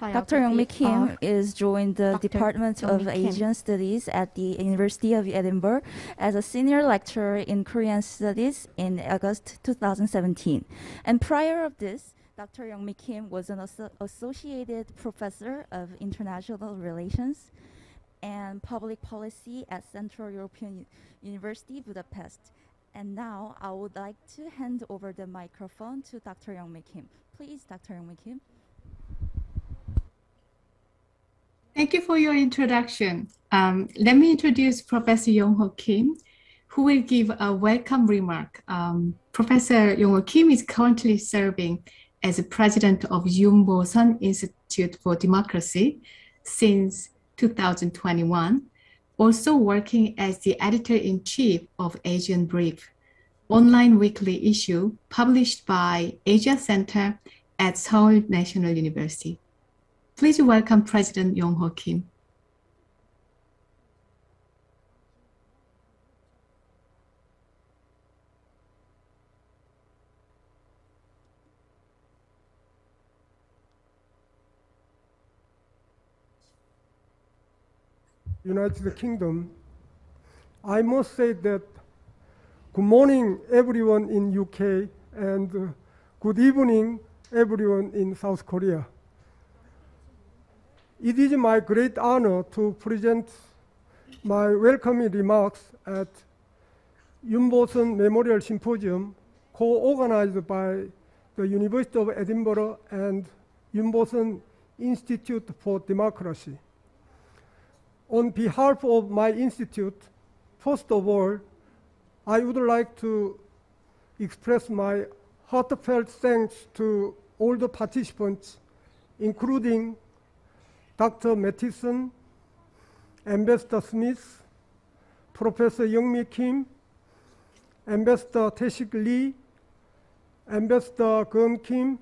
Dr. Youngmi Kim is joined the Dr. Department of Youngmi Kim. Asian Studies at the University of Edinburgh as a senior lecturer in Korean Studies in August 2017. And prior of this, Dr. Youngmi Kim was an asso- associated professor of international relations and public policy at Central European U- University Budapest. And now I would like to hand over the microphone to Dr. Youngmi Kim. Please, Dr. Youngmi Kim. Thank you for your introduction. Um, let me introduce Professor Yong-Ho Kim, who will give a welcome remark. Um, Professor Yong-Ho Kim is currently serving as president of Yun Posun Institute for Democracy since 2021, also working as the editor-in-chief of Asian Brief, online weekly issue published by Asia Center at Seoul National University. Please welcome President Yong Ho Kim. United Kingdom, I must say that good morning everyone in UK and uh, good evening everyone in South Korea. It is my great honor to present my welcoming remarks at Yun Posun Memorial Symposium co-organized by the University of Edinburgh and Yun Posun Institute for Democracy. On behalf of my institute, first of all, I would like to express my heartfelt thanks to all the participants, including Dr. Mathieson, Ambassador Smith, Professor Youngmi Kim, Ambassador Taeshik Lee, Ambassador Gun Kim,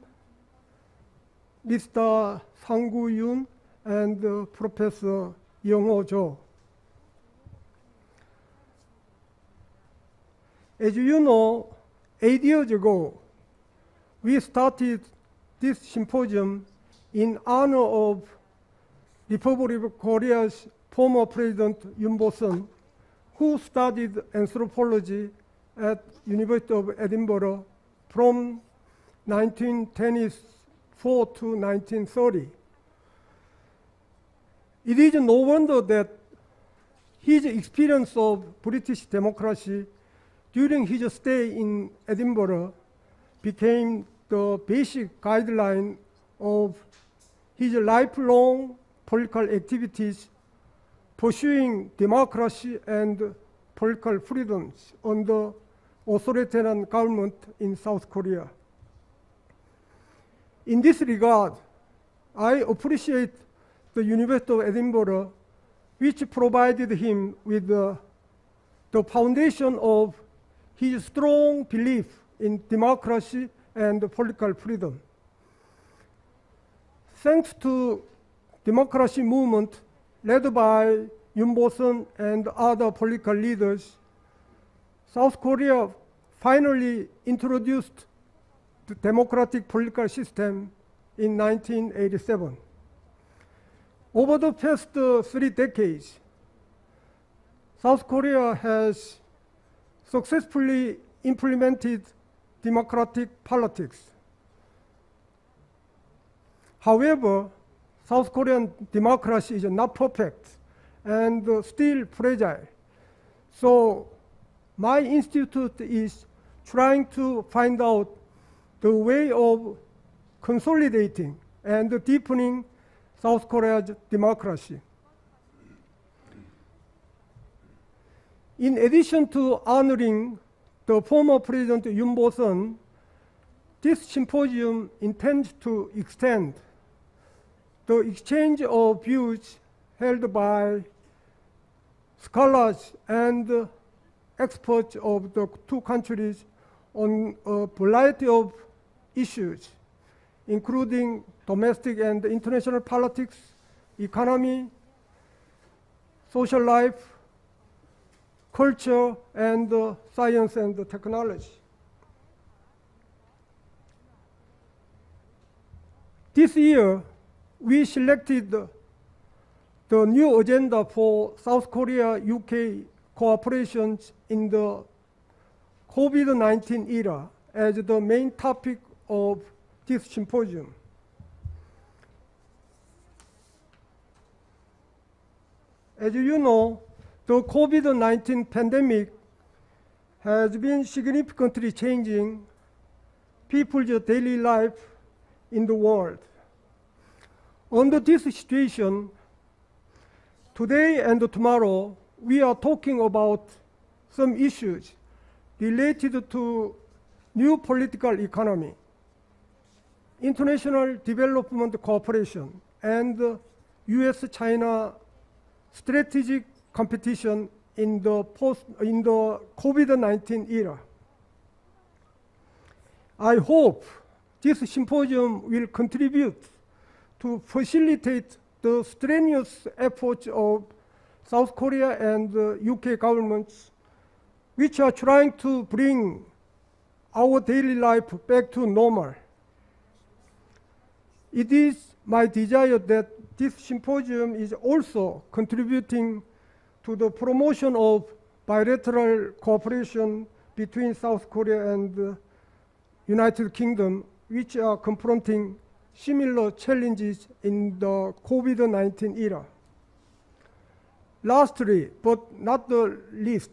Mr. Sang-gu Yoon, and uh, Professor Young-ho Jo. As you know, eight years ago, we started this symposium in honor of Republic of Korea's former President Yoon Bo-sun, who studied anthropology at University of Edinburgh from 1924 to 1930. It is no wonder that his experience of British democracy during his stay in Edinburgh became the basic guideline of his lifelong political activities pursuing democracy and political freedoms under authoritarian government in South Korea. In this regard, I appreciate the University of Edinburgh, which provided him with the, the foundation of his strong belief in democracy and political freedom. Thanks to democracy movement led by Yoon Bo-sun and other political leaders, South Korea finally introduced the democratic political system in 1987. Over the past uh, three decades, South Korea has successfully implemented democratic politics. However, South Korean democracy is not perfect and uh, still fragile. So my institute is trying to find out the way of consolidating and deepening South Korea's democracy. In addition to honoring the former President Yoon Bo-sun, this symposium intends to extend the exchange of views held by scholars and experts of the two countries on a variety of issues, including domestic and international politics, economy, social life, culture, and uh, science and technology. This year, we selected the, new agenda for South Korea UK cooperation in the COVID 19 era as the main topic of this symposium. As you know, the COVID 19 pandemic has been significantly changing people's daily life in the world. Under this situation, today and tomorrow, we are talking about some issues related to new political economy, international development cooperation, and U.S.-China strategic competition in the post in the COVID-19 era. I hope this symposium will contribute to facilitate the strenuous efforts of South Korea and the UK governments, which are trying to bring our daily life back to normal. It is my desire that this symposium is also contributing to the promotion of bilateral cooperation between South Korea and the United Kingdom, which are confronting similar challenges in the COVID-19 era. Lastly, but not the least,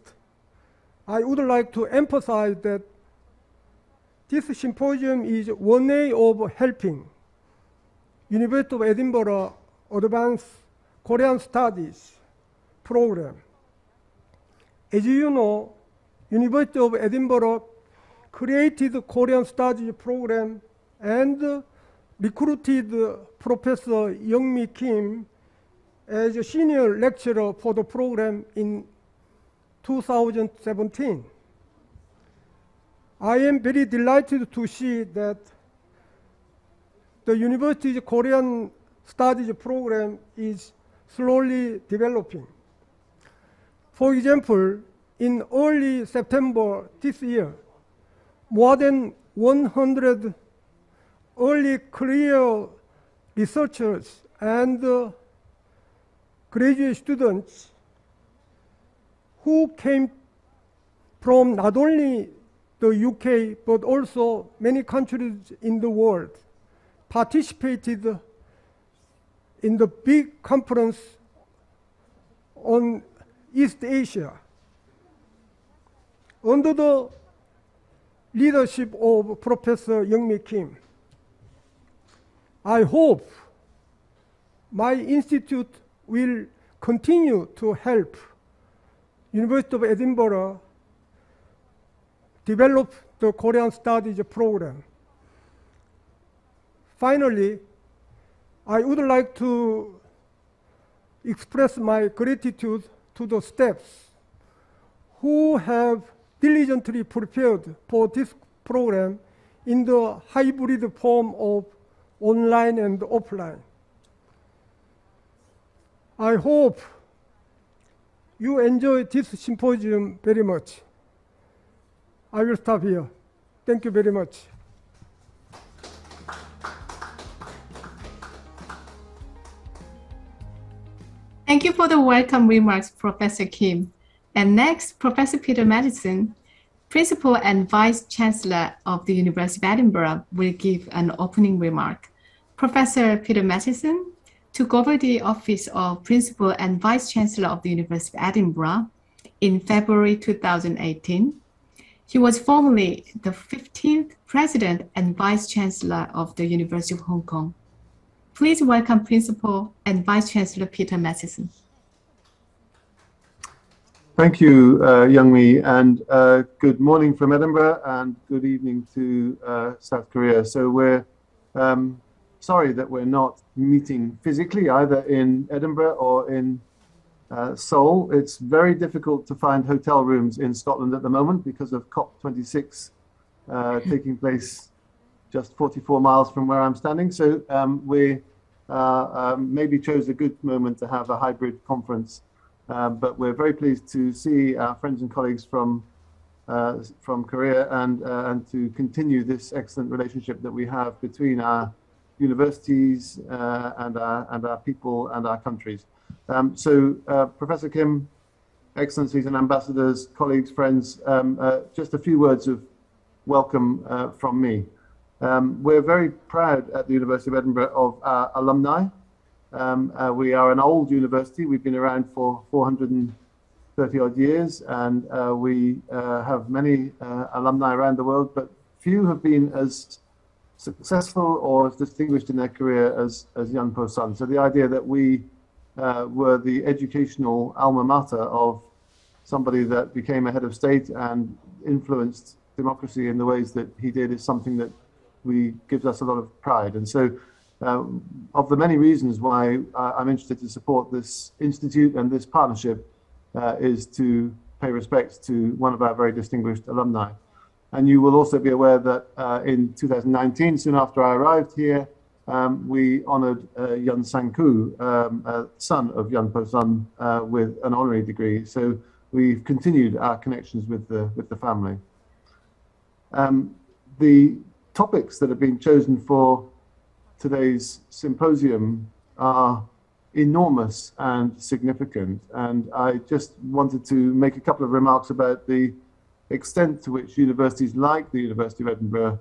I would like to emphasize that this symposium is one way of helping University of Edinburgh Advanced Korean Studies program. As you know, University of Edinburgh created the Korean Studies program and recruited Professor Youngmi Kim as a senior lecturer for the program in 2017. I am very delighted to see that the university's Korean Studies program is slowly developing. For example, in early September this year, more than 100 early career researchers and uh, graduate students who came from not only the UK but also many countries in the world participated in the big conference on East Asia under the leadership of Professor Youngmi Kim. I hope my institute will continue to help University of Edinburgh develop the Korean Studies program. Finally, I would like to express my gratitude to the staffs who have diligently prepared for this program in the hybrid form of online and offline. I hope you enjoy this symposium very much. I will stop here. Thank you very much. Thank you for the welcome remarks, Professor Kim. And next, Professor Peter Mathieson, Principal and Vice Chancellor of the University of Edinburgh, will give an opening remark. Professor Peter Mathieson took over the office of Principal and Vice Chancellor of the University of Edinburgh in February 2018. He was formerly the 15th President and Vice Chancellor of the University of Hong Kong. Please welcome Principal and Vice Chancellor Peter Mathieson. Thank you, uh, Youngmi, and uh, good morning from Edinburgh and good evening to uh, South Korea. So we're um, sorry that we're not meeting physically either in Edinburgh or in uh, Seoul. It's very difficult to find hotel rooms in Scotland at the moment because of COP26 uh, taking place just 44 miles from where I'm standing. So um, we uh, um, maybe chose a good moment to have a hybrid conference. Um, but we're very pleased to see our friends and colleagues from uh, from Korea and uh, and to continue this excellent relationship that we have between our universities uh, and, our, and our people and our countries. Um, so, uh, Professor Kim, Excellencies and Ambassadors, colleagues, friends, um, uh, just a few words of welcome uh, from me. Um, we're very proud at the University of Edinburgh of our alumni. Um, uh, we are an old university. We've been around for 430 odd years, and uh, we have many alumni around the world, but few have been as successful or as distinguished in their career as, as Yun Posun. So the idea that we uh, were the educational alma mater of somebody that became a head of state and influenced democracy in the ways that he did is something that we gives us a lot of pride. And so, uh, of the many reasons why uh, I'm interested to support this institute and this partnership, uh, is to pay respects to one of our very distinguished alumni. And you will also be aware that uh, in 2019, soon after I arrived here, um, we honored uh, Yun Sang-koo, um, son of Yun Posun, uh, with an honorary degree. So we've continued our connections with the, with the family. Um, the topics that have been chosen for today's symposium are enormous and significant. And I just wanted to make a couple of remarks about the extent to which universities like the University of Edinburgh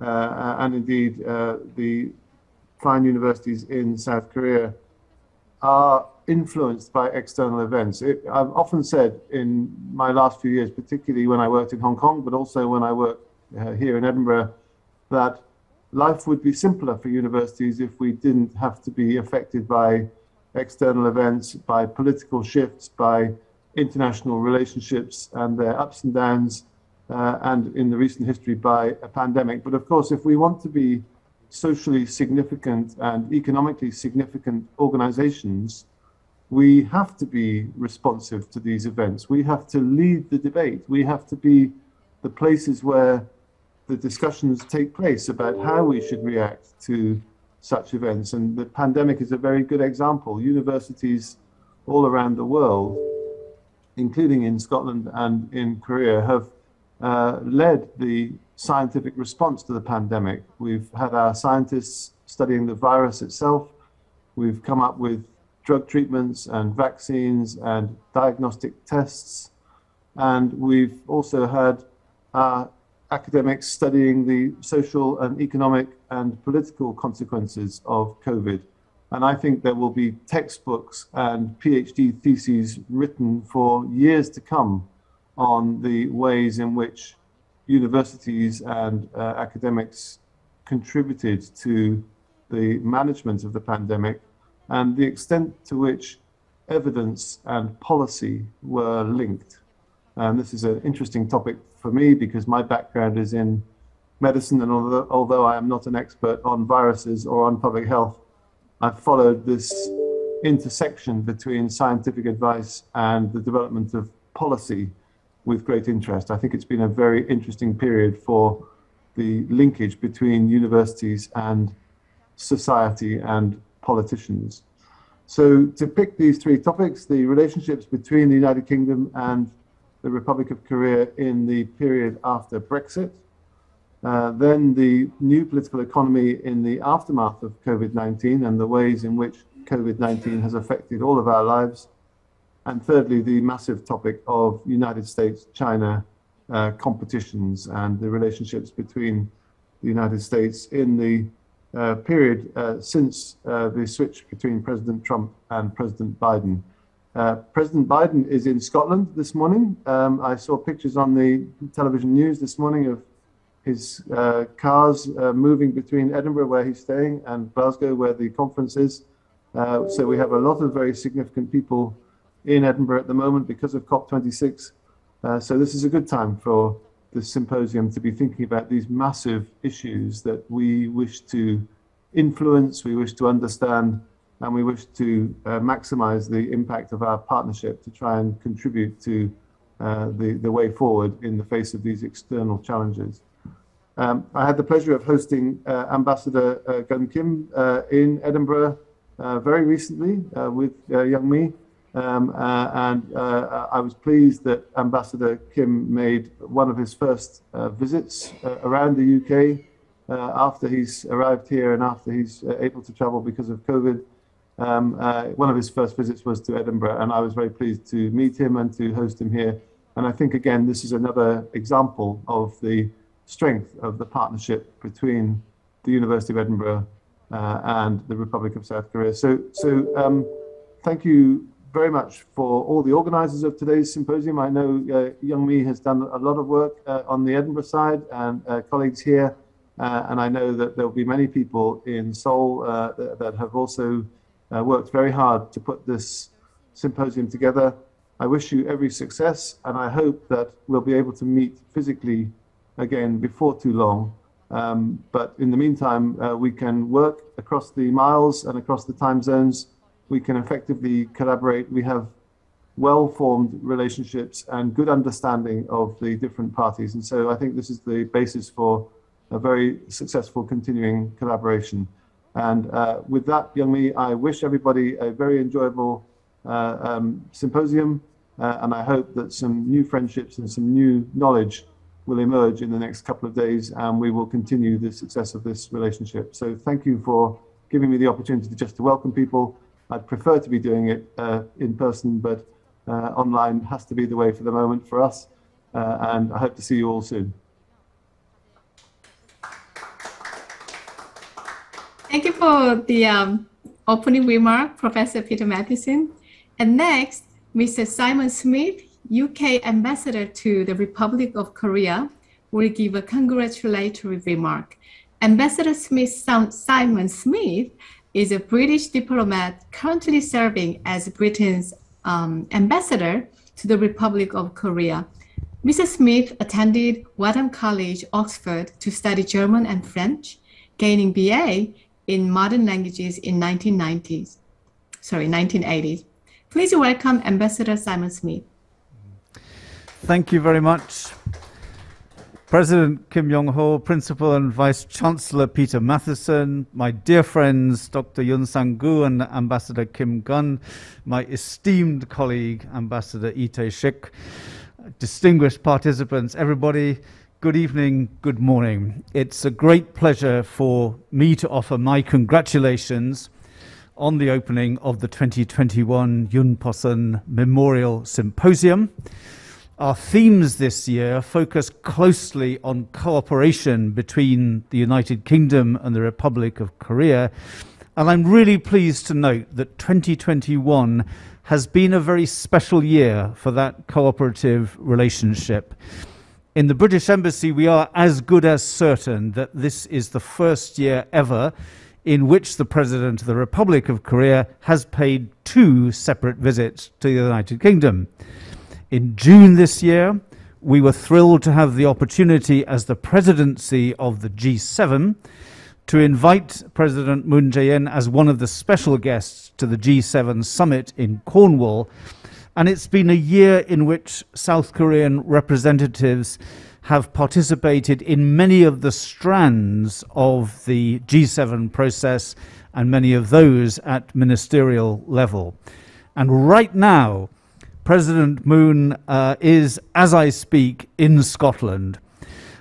uh, and indeed uh, the fine universities in South Korea are influenced by external events. It, I've often said in my last few years, particularly when I worked in Hong Kong, but also when I worked uh, here in Edinburgh, that life would be simpler for universities if we didn't have to be affected by external events, by political shifts, by international relationships and their ups and downs, uh, and in the recent history by a pandemic. But of course, if we want to be socially significant and economically significant organizations, we have to be responsive to these events. We have to lead the debate. We have to be the places where the discussions take place about how we should react to such events. And the pandemic is a very good example. Universities all around the world, including in Scotland and in Korea, have uh, led the scientific response to the pandemic. We've had our scientists studying the virus itself. We've come up with drug treatments and vaccines and diagnostic tests. And we've also had our academics studying the social and economic and political consequences of COVID. And I think there will be textbooks and PhD theses written for years to come on the ways in which universities and uh, academics contributed to the management of the pandemic and the extent to which evidence and policy were linked. And this is an interesting topic for me because my background is in medicine, and although, although I am not an expert on viruses or on public health, I've followed this intersection between scientific advice and the development of policy with great interest. I think it's been a very interesting period for the linkage between universities and society and politicians. So to pick these three topics, the relationships between the United Kingdom and the Republic of Korea in the period after Brexit. Uh, then the new political economy in the aftermath of COVID 19 and the ways in which COVID 19 has affected all of our lives. And thirdly, the massive topic of United States China uh, competitions and the relationships between the United States in the uh, period uh, since uh, the switch between President Trump and President Biden. President Biden is in Scotland this morning. Um, I saw pictures on the television news this morning of his uh, cars uh, moving between Edinburgh, where he's staying, and Glasgow, where the conference is. Uh, so we have a lot of very significant people in Edinburgh at the moment because of COP26. Uh, so this is a good time for the symposium to be thinking about these massive issues that we wish to influence, we wish to understand, and we wish to uh, maximize the impact of our partnership to try and contribute to uh, the, the way forward in the face of these external challenges. Um, I had the pleasure of hosting uh, Ambassador uh, Gun Kim uh, in Edinburgh uh, very recently with Young Mi. Um, and I was pleased that Ambassador Kim made one of his first visits around the UK uh, after he's arrived here and after he's uh, able to travel because of COVID. Um, uh, one of his first visits was to Edinburgh, and I was very pleased to meet him and to host him here. And I think, again, this is another example of the strength of the partnership between the University of Edinburgh uh, and the Republic of South Korea. So, so um, thank you very much for all the organizers of today's symposium. I know uh, Young-mi has done a lot of work uh, on the Edinburgh side and uh, colleagues here. Uh, and I know that there will be many people in Seoul uh, that, that, have also worked very hard to put this symposium together. I wish you every success, and I hope that we'll be able to meet physically again before too long. Um, but in the meantime, uh, we can work across the miles and across the time zones. We can effectively collaborate. We have well formed relationships and good understanding of the different parties. And so I think this is the basis for a very successful continuing collaboration. And uh, with that, Young-mi, I wish everybody a very enjoyable uh, um, symposium. Uh, and I hope that some new friendships and some new knowledge will emerge in the next couple of days and we will continue the success of this relationship. So thank you for giving me the opportunity just to welcome people. I'd prefer to be doing it uh, in person, but uh, online has to be the way for the moment for us. Uh, and I hope to see you all soon. Thank you for the um, opening remark, Professor Peter Mathieson. And next, Mr. Simon Smith, UK Ambassador to the Republic of Korea, will give a congratulatory remark. Ambassador Smith, Simon Smith is a British diplomat currently serving as Britain's um, ambassador to the Republic of Korea. Mr. Smith attended Wadham College, Oxford, to study German and French, gaining BA in modern languages in 1990s, sorry, 1980s. Please welcome Ambassador Simon Smith. Thank you very much. President Kim Yong Ho, Principal and Vice Chancellor Peter Mathieson, my dear friends Dr. Yun Sang Gu and Ambassador Kim Gun, my esteemed colleague Ambassador Lee Tae-shik, distinguished participants, everybody, Good evening, good morning. It's a great pleasure for me to offer my congratulations on the opening of the 2021 Yun Posun Memorial Symposium. Our themes this year focus closely on cooperation between the United Kingdom and the Republic of Korea. And I'm really pleased to note that 2021 has been a very special year for that cooperative relationship. In the British Embassy, we are as good as certain that this is the first year ever in which the President of the Republic of Korea has paid two separate visits to the United Kingdom. In June this year, we were thrilled to have the opportunity as the presidency of the G7 to invite President Moon Jae-in as one of the special guests to the G7 summit in Cornwall and it's been a year in which South Korean representatives have participated in many of the strands of the G7 process and many of those at ministerial level. And right now, President Moon uh, is, as I speak, in Scotland.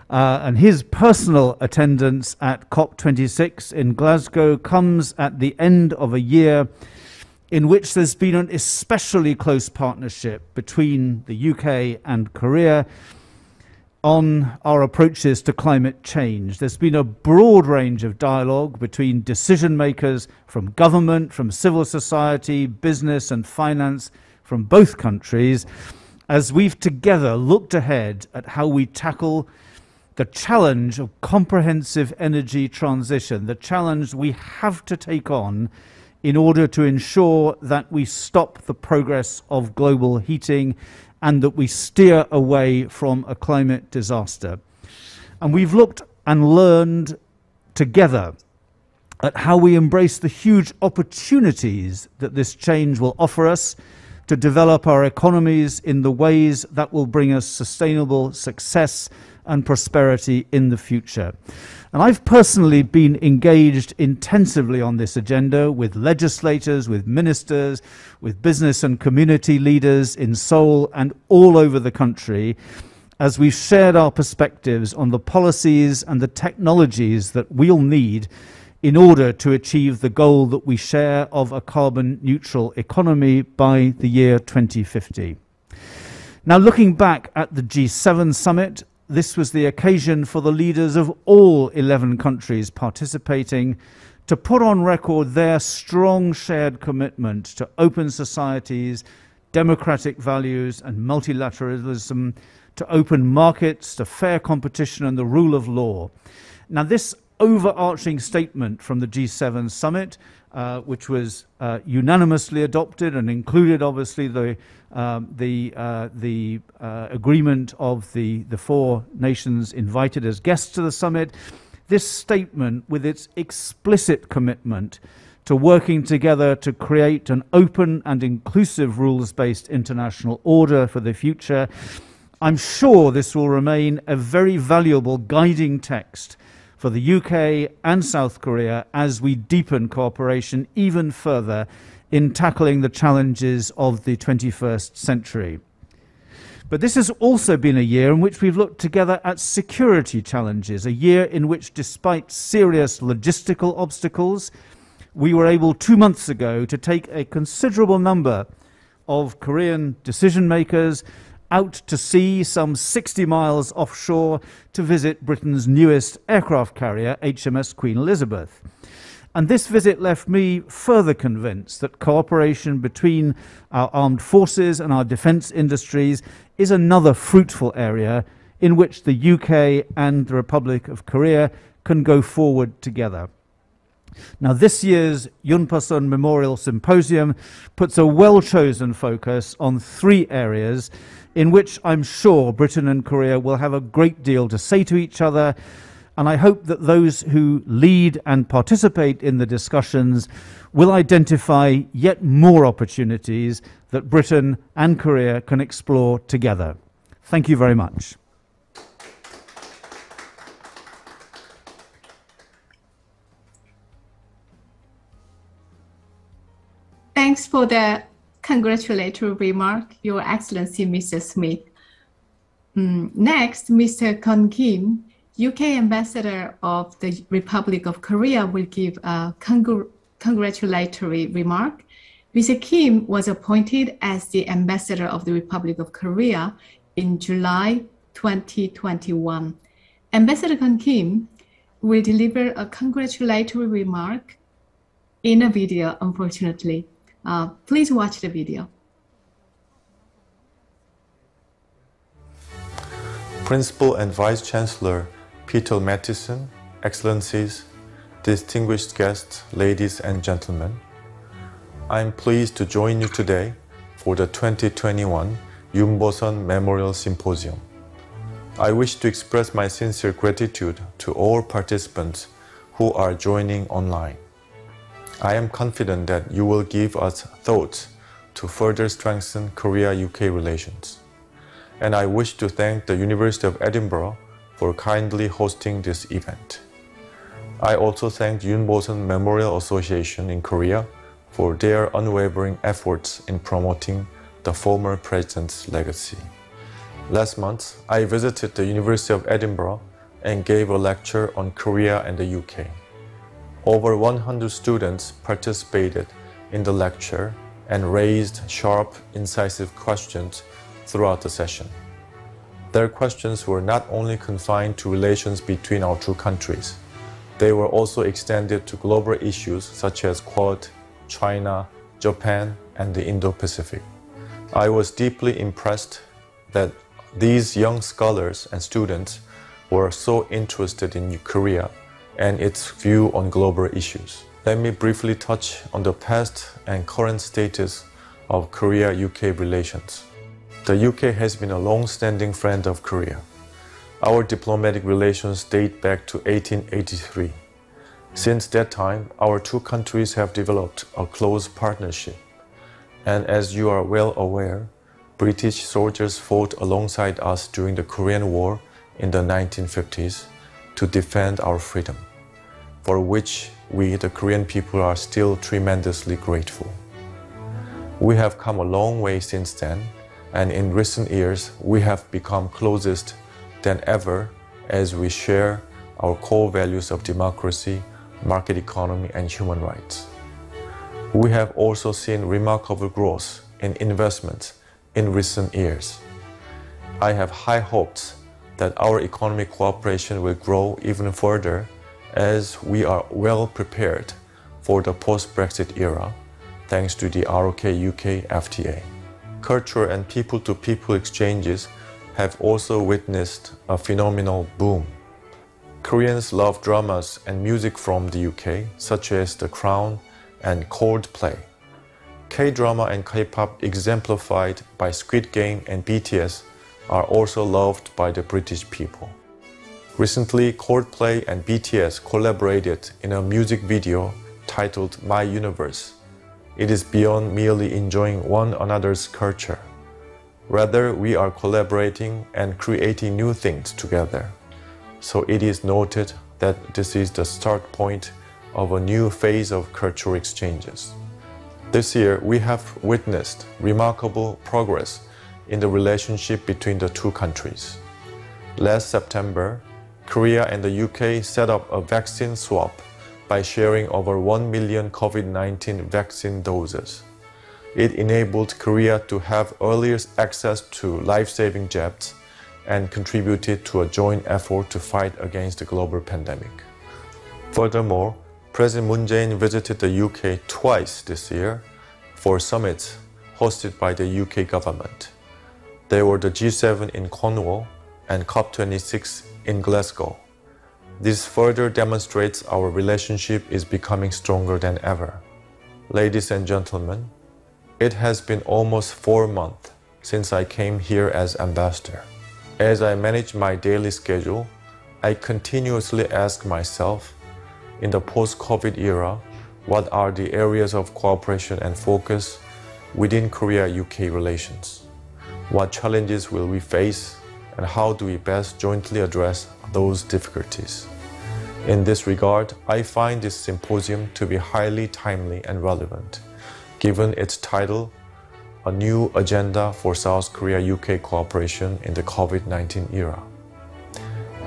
Uh, and his personal attendance at COP26 in Glasgow comes at the end of a year in which there's been an especially close partnership between the UK and Korea on our approaches to climate change. There's been a broad range of dialogue between decision makers from government, from civil society, business, and finance from both countries as we've together looked ahead at how we tackle the challenge of comprehensive energy transition, the challenge we have to take on in order to ensure that we stop the progress of global heating and that we steer away from a climate disaster. And we've looked and learned together at how we embrace the huge opportunities that this change will offer us to develop our economies in the ways that will bring us sustainable success and prosperity in the future. And I've personally been engaged intensively on this agenda with legislators, with ministers, with business and community leaders in Seoul and all over the country. as we've shared our perspectives on the policies and the technologies that we'll need in order to achieve the goal that we share of a carbon neutral economy by the year 2050. Now, looking back at the G7 summit, this was the occasion for the leaders of all 11 countries participating to put on record their strong shared commitment to open societies, democratic values, and multilateralism, to open markets, to fair competition, and the rule of law. Now, this overarching statement from the G7 summit, uh, which was uh, unanimously adopted and included, obviously, the um, the uh, the uh, agreement of the the four nations invited as guests to the summit. This statement, with its explicit commitment to working together to create an open and inclusive rules based international order for the future, I'm sure this will remain a very valuable guiding text for the UK and South Korea as we deepen cooperation even further in tackling the challenges of the 21st century. But this has also been a year in which we've looked together at security challenges, a year in which, despite serious logistical obstacles, we were able two months ago to take a considerable number of Korean decision makers out to sea some 60 miles offshore to visit Britain's newest aircraft carrier, HMS Queen Elizabeth. And this visit left me further convinced that cooperation between our armed forces and our defence industries is another fruitful area in which the UK and the Republic of Korea can go forward together. Now, this year's Yunposun Memorial Symposium puts a well chosen focus on three areas in which I'm sure Britain and Korea will have a great deal to say to each other and I hope that those who lead and participate in the discussions will identify yet more opportunities that Britain and Korea can explore together. Thank you very much. Thanks for the congratulatory remark, Your Excellency, Mr. Smith. Mm, next, Mr. Kon Kim UK ambassador of the Republic of Korea will give a congr congratulatory remark. Mr. Kim was appointed as the ambassador of the Republic of Korea in July 2021. Ambassador Kon Kim will deliver a congratulatory remark in a video, unfortunately. Uh, please watch the video. Principal and Vice Chancellor Peter Mathieson, Excellencies, distinguished guests, ladies and gentlemen. I am pleased to join you today for the 2021 Yunposun Memorial Symposium. I wish to express my sincere gratitude to all participants who are joining online. I am confident that you will give us thoughts to further strengthen Korea-UK relations. And I wish to thank the University of Edinburgh for kindly hosting this event. I also thank Yunposun Memorial Association in Korea for their unwavering efforts in promoting the former president's legacy. Last month, I visited the University of Edinburgh and gave a lecture on Korea and the UK. Over 100 students participated in the lecture and raised sharp, incisive questions throughout the session. Their questions were not only confined to relations between our two countries, they were also extended to global issues such as Quad, China, Japan, and the Indo-Pacific. I was deeply impressed that these young scholars and students were so interested in Korea and its view on global issues. Let me briefly touch on the past and current status of Korea-UK relations. The UK has been a long-standing friend of Korea. Our diplomatic relations date back to 1883. Since that time, our two countries have developed a close partnership. And as you are well aware, British soldiers fought alongside us during the Korean War in the 1950s to defend our freedom, for which we, the Korean people, are still tremendously grateful. We have come a long way since then and in recent years, we have become closest than ever as we share our core values of democracy, market economy, and human rights. We have also seen remarkable growth in investment in recent years. I have high hopes that our economic cooperation will grow even further as we are well prepared for the post-Brexit era thanks to the ROK UK FTA. Cultural and people-to-people exchanges have also witnessed a phenomenal boom. Koreans love dramas and music from the UK, such as The Crown and Coldplay. K-drama and K-pop exemplified by Squid Game and BTS are also loved by the British people. Recently, Coldplay and BTS collaborated in a music video titled My Universe. It is beyond merely enjoying one another's culture. Rather, we are collaborating and creating new things together. So it is noted that this is the start point of a new phase of cultural exchanges. This year, we have witnessed remarkable progress in the relationship between the two countries. Last September, Korea and the UK set up a vaccine swap by sharing over 1 million COVID 19 vaccine doses. It enabled Korea to have earlier access to life saving jabs and contributed to a joint effort to fight against the global pandemic. Furthermore, President Moon Jae-in visited the UK twice this year for summits hosted by the UK government. There were the G7 in Cornwall and COP26 in Glasgow. This further demonstrates our relationship is becoming stronger than ever. Ladies and gentlemen, it has been almost four months since I came here as ambassador. As I manage my daily schedule, I continuously ask myself, in the post-COVID era, what are the areas of cooperation and focus within Korea-UK relations? What challenges will we face and how do we best jointly address those difficulties? In this regard, I find this symposium to be highly timely and relevant, given its title, A New Agenda for South Korea-UK Cooperation in the COVID-19 Era.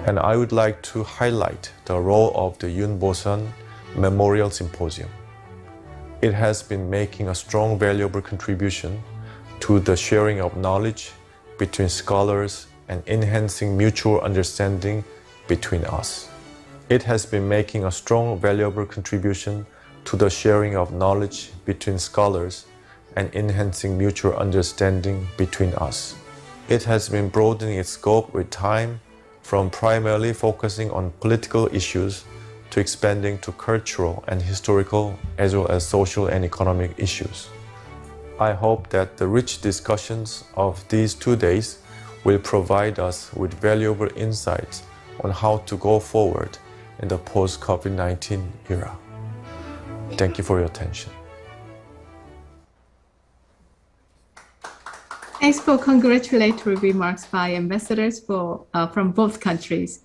And I would like to highlight the role of the Yun Posun Memorial Symposium. It has been making a strong valuable contribution to the sharing of knowledge between scholars and enhancing mutual understanding between us. It has been making a strong, valuable contribution to the sharing of knowledge between scholars and enhancing mutual understanding between us. It has been broadening its scope with time from primarily focusing on political issues to expanding to cultural and historical as well as social and economic issues. I hope that the rich discussions of these two days will provide us with valuable insights on how to go forward in the post COVID 19 era. Thank you for your attention. Thanks for congratulatory remarks by ambassadors for, uh, from both countries.